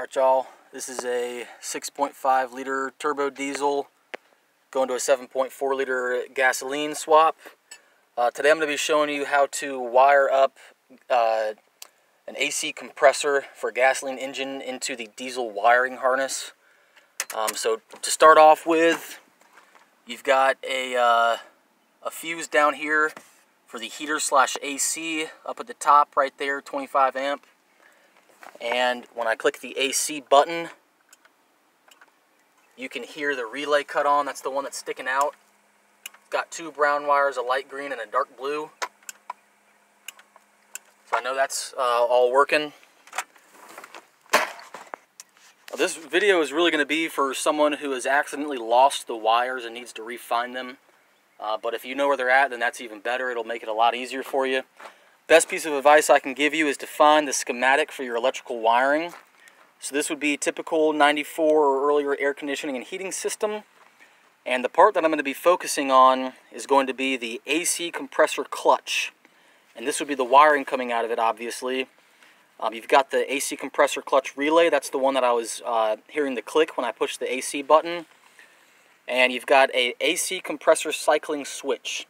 Alright y'all, this is a 6.5 liter turbo diesel going to a 7.4 liter gasoline swap. Uh, today I'm going to be showing you how to wire up uh, an AC compressor for a gasoline engine into the diesel wiring harness. Um, so to start off with, you've got a, uh, a fuse down here for the heater slash AC up at the top right there, 25 amp. And when I click the AC button, you can hear the relay cut on. That's the one that's sticking out. Got two brown wires, a light green and a dark blue. So I know that's uh, all working. This video is really going to be for someone who has accidentally lost the wires and needs to refine them. Uh, but if you know where they're at, then that's even better. It'll make it a lot easier for you. Best piece of advice I can give you is to find the schematic for your electrical wiring. So this would be typical 94 or earlier air conditioning and heating system. And the part that I'm going to be focusing on is going to be the AC compressor clutch. And this would be the wiring coming out of it, obviously. Um, you've got the AC compressor clutch relay. That's the one that I was uh, hearing the click when I pushed the AC button. And you've got a AC compressor cycling switch.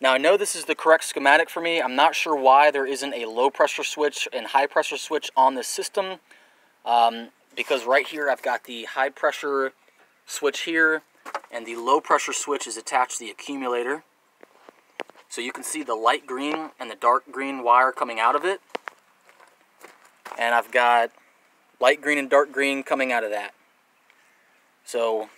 Now I know this is the correct schematic for me. I'm not sure why there isn't a low pressure switch and high pressure switch on this system. Um, because right here I've got the high pressure switch here and the low pressure switch is attached to the accumulator. So you can see the light green and the dark green wire coming out of it. And I've got light green and dark green coming out of that. So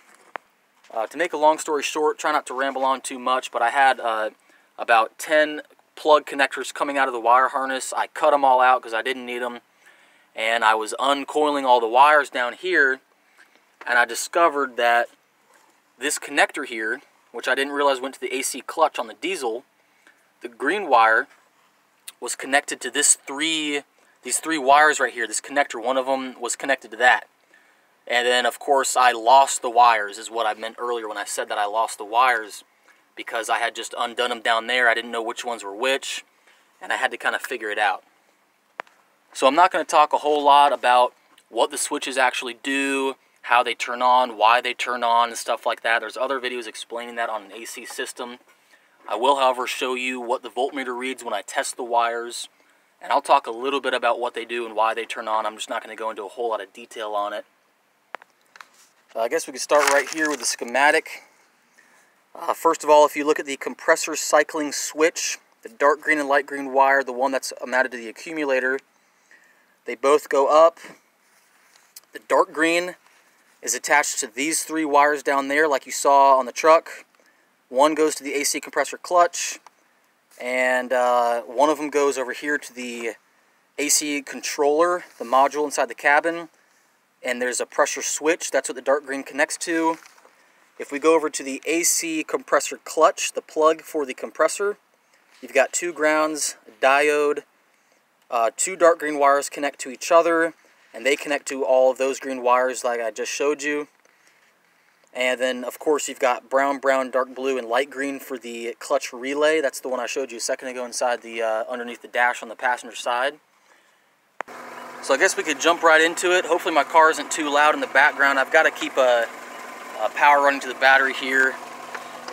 uh, to make a long story short, try not to ramble on too much, but I had uh, about 10 plug connectors coming out of the wire harness. I cut them all out because I didn't need them. And I was uncoiling all the wires down here. And I discovered that this connector here, which I didn't realize went to the AC clutch on the diesel, the green wire was connected to this three, these three wires right here. This connector, one of them was connected to that. And then, of course, I lost the wires, is what I meant earlier when I said that I lost the wires because I had just undone them down there. I didn't know which ones were which, and I had to kind of figure it out. So I'm not going to talk a whole lot about what the switches actually do, how they turn on, why they turn on, and stuff like that. There's other videos explaining that on an AC system. I will, however, show you what the voltmeter reads when I test the wires, and I'll talk a little bit about what they do and why they turn on. I'm just not going to go into a whole lot of detail on it. I guess we could start right here with the schematic. Uh, first of all, if you look at the compressor cycling switch, the dark green and light green wire, the one that's mounted to the accumulator, they both go up. The dark green is attached to these three wires down there like you saw on the truck. One goes to the AC compressor clutch, and uh, one of them goes over here to the AC controller, the module inside the cabin, and there's a pressure switch. That's what the dark green connects to. If we go over to the AC compressor clutch, the plug for the compressor, you've got two grounds, a diode, uh, two dark green wires connect to each other, and they connect to all of those green wires like I just showed you. And then, of course, you've got brown, brown, dark blue, and light green for the clutch relay. That's the one I showed you a second ago inside the uh, underneath the dash on the passenger side. So I guess we could jump right into it. Hopefully my car isn't too loud in the background. I've got to keep a uh, power running to the battery here.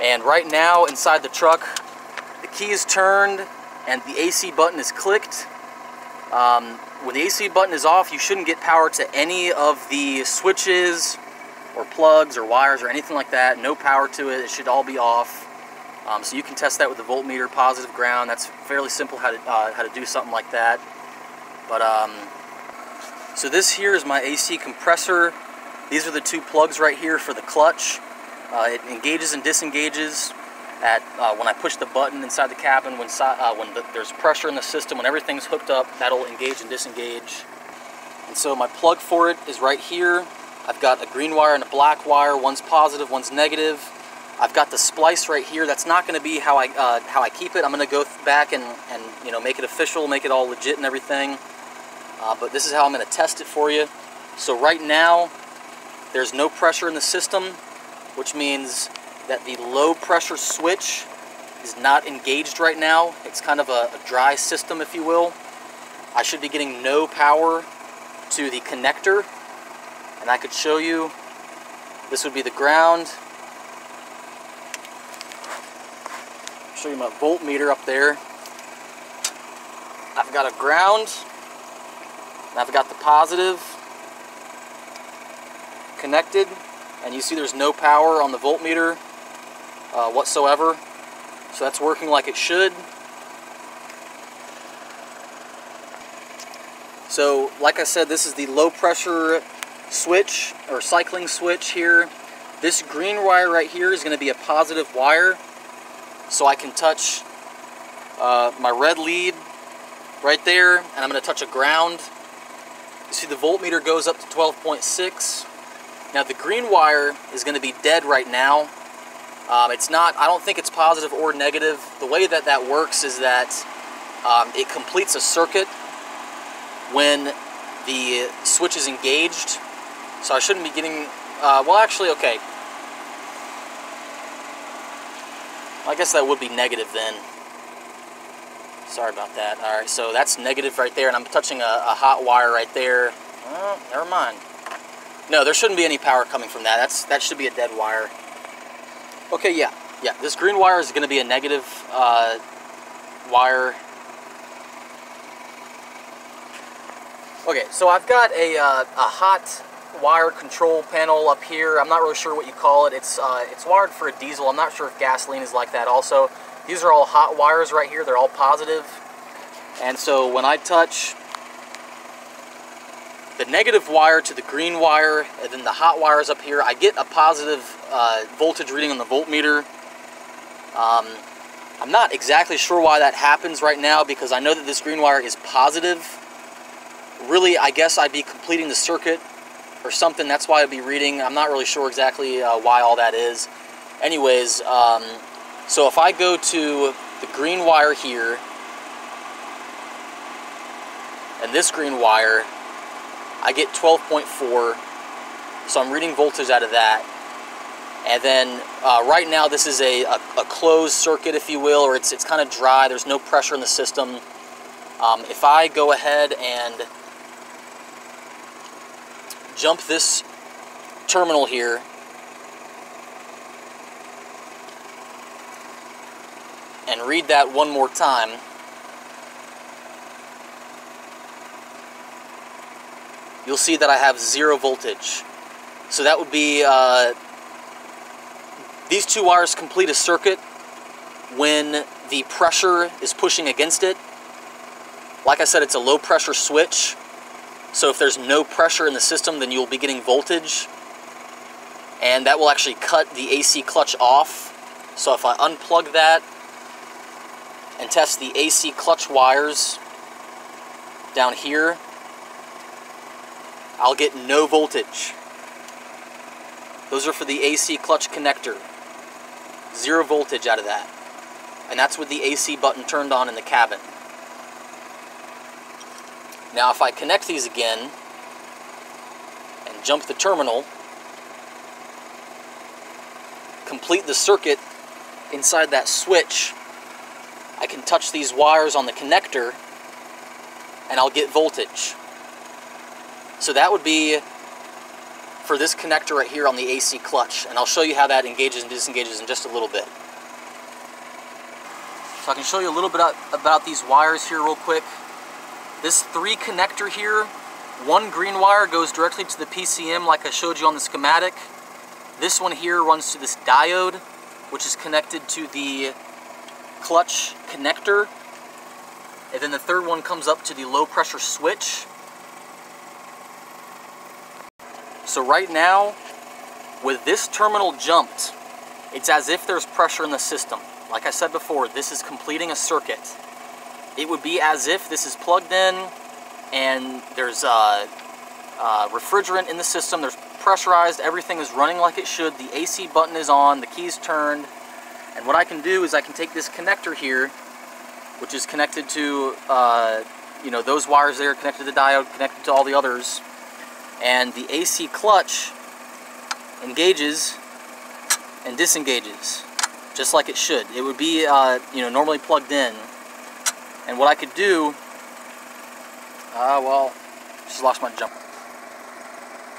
And right now inside the truck, the key is turned and the AC button is clicked. Um, when the AC button is off, you shouldn't get power to any of the switches or plugs or wires or anything like that. No power to it. It should all be off. Um, so you can test that with the voltmeter, positive ground. That's fairly simple how to, uh, how to do something like that. But um, so this here is my AC compressor. These are the two plugs right here for the clutch. Uh, it engages and disengages at uh, when I push the button inside the cabin, when, uh, when the, there's pressure in the system, when everything's hooked up, that'll engage and disengage. And so my plug for it is right here. I've got a green wire and a black wire. One's positive, one's negative. I've got the splice right here. That's not going to be how I uh, how I keep it. I'm going to go back and, and you know make it official, make it all legit and everything. Uh, but this is how I'm going to test it for you. So right now, there's no pressure in the system, which means that the low pressure switch is not engaged right now. It's kind of a, a dry system, if you will. I should be getting no power to the connector, and I could show you. This would be the ground. Show you my voltmeter up there. I've got a ground, and I've got the positive connected, and you see there's no power on the voltmeter uh, whatsoever. So that's working like it should. So, like I said, this is the low pressure switch or cycling switch here. This green wire right here is going to be a positive wire. So I can touch uh, my red lead right there, and I'm going to touch a ground. You see the voltmeter goes up to 12.6. Now the green wire is going to be dead right now. Um, it's not, I don't think it's positive or negative. The way that that works is that um, it completes a circuit when the switch is engaged. So I shouldn't be getting, uh, well actually, okay. I guess that would be negative then. Sorry about that. All right, so that's negative right there, and I'm touching a, a hot wire right there. Oh, never mind. No, there shouldn't be any power coming from that. That's That should be a dead wire. Okay, yeah. Yeah, this green wire is going to be a negative uh, wire Okay, so I've got a, uh, a hot wire control panel up here. I'm not really sure what you call it. It's, uh, it's wired for a diesel. I'm not sure if gasoline is like that also. These are all hot wires right here. They're all positive. And so when I touch the negative wire to the green wire, and then the hot wires up here, I get a positive uh, voltage reading on the voltmeter. Um, I'm not exactly sure why that happens right now because I know that this green wire is positive really, I guess I'd be completing the circuit or something. That's why I'd be reading. I'm not really sure exactly uh, why all that is. Anyways, um, so if I go to the green wire here, and this green wire, I get 12.4. So I'm reading voltage out of that. And then uh, right now this is a, a, a, closed circuit, if you will, or it's, it's kind of dry. There's no pressure in the system. Um, if I go ahead and jump this terminal here and read that one more time. You'll see that I have zero voltage. So that would be, uh, these two wires complete a circuit when the pressure is pushing against it. Like I said, it's a low pressure switch. So if there's no pressure in the system, then you'll be getting voltage. And that will actually cut the AC clutch off. So if I unplug that and test the AC clutch wires down here, I'll get no voltage. Those are for the AC clutch connector. Zero voltage out of that. And that's with the AC button turned on in the cabin. Now if I connect these again and jump the terminal, complete the circuit inside that switch, I can touch these wires on the connector and I'll get voltage. So that would be for this connector right here on the AC clutch. And I'll show you how that engages and disengages in just a little bit. So I can show you a little bit about these wires here real quick. This three connector here, one green wire goes directly to the PCM like I showed you on the schematic. This one here runs to this diode, which is connected to the clutch connector. And then the third one comes up to the low pressure switch. So right now, with this terminal jumped, it's as if there's pressure in the system. Like I said before, this is completing a circuit it would be as if this is plugged in and there's uh, uh, refrigerant in the system, there's pressurized, everything is running like it should, the AC button is on, the key's turned, and what I can do is I can take this connector here, which is connected to, uh, you know, those wires there, connected to the diode, connected to all the others, and the AC clutch engages and disengages, just like it should. It would be, uh, you know, normally plugged in, and what I could do, ah, uh, well, just lost my jump.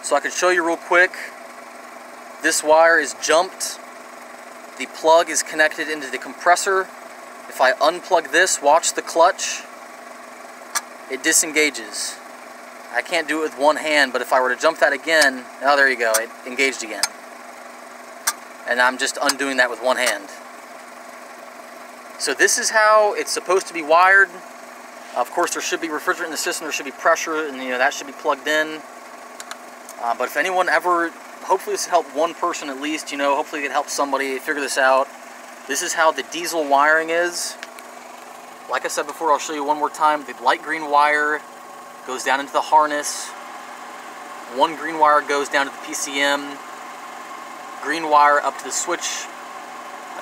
So I can show you real quick. This wire is jumped. The plug is connected into the compressor. If I unplug this, watch the clutch, it disengages. I can't do it with one hand, but if I were to jump that again, oh, there you go, it engaged again. And I'm just undoing that with one hand. So this is how it's supposed to be wired. Of course, there should be refrigerant in the system, there should be pressure, and you know that should be plugged in. Uh, but if anyone ever, hopefully this help one person at least, you know, hopefully it helps somebody figure this out. This is how the diesel wiring is. Like I said before, I'll show you one more time. The light green wire goes down into the harness. One green wire goes down to the PCM. Green wire up to the switch.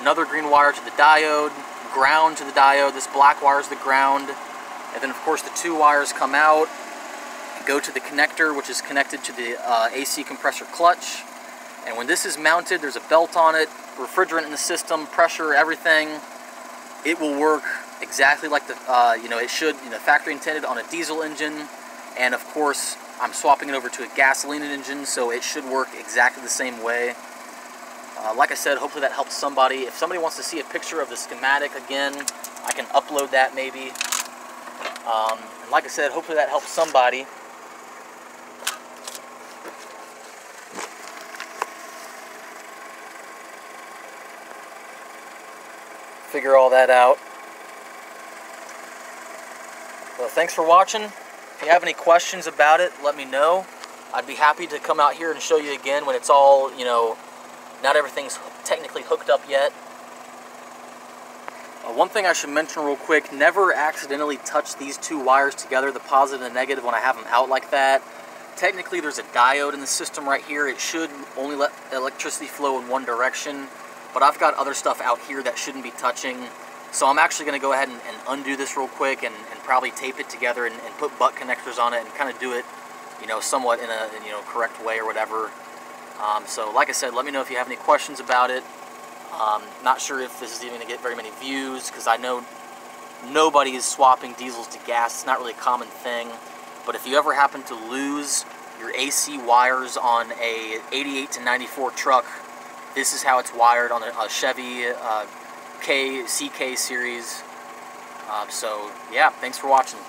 Another green wire to the diode. Ground to the diode. This black wire is the ground. And then, of course, the two wires come out go to the connector, which is connected to the uh, AC compressor clutch. And when this is mounted, there's a belt on it, refrigerant in the system, pressure, everything. It will work exactly like the, uh, you know, it should, you know, factory intended on a diesel engine. And of course, I'm swapping it over to a gasoline engine, so it should work exactly the same way. Uh, like I said, hopefully that helps somebody. If somebody wants to see a picture of the schematic again, I can upload that maybe. Um, and like I said, hopefully that helps somebody. Figure all that out. Well, thanks for watching. If you have any questions about it, let me know. I'd be happy to come out here and show you again when it's all, you know, not everything's technically hooked up yet. Uh, one thing I should mention real quick, never accidentally touch these two wires together, the positive and the negative, when I have them out like that. Technically, there's a diode in the system right here. It should only let electricity flow in one direction, but I've got other stuff out here that shouldn't be touching. So I'm actually going to go ahead and, and, undo this real quick and, and probably tape it together and, and, put butt connectors on it and kind of do it, you know, somewhat in a you know correct way or whatever. Um, so like I said, let me know if you have any questions about it. Um, not sure if this is even going to get very many views because I know nobody is swapping diesels to gas. It's not really a common thing. But if you ever happen to lose your AC wires on a 88 to 94 truck, this is how it's wired on a, a Chevy uh, CK series. Um, so yeah, thanks for watching.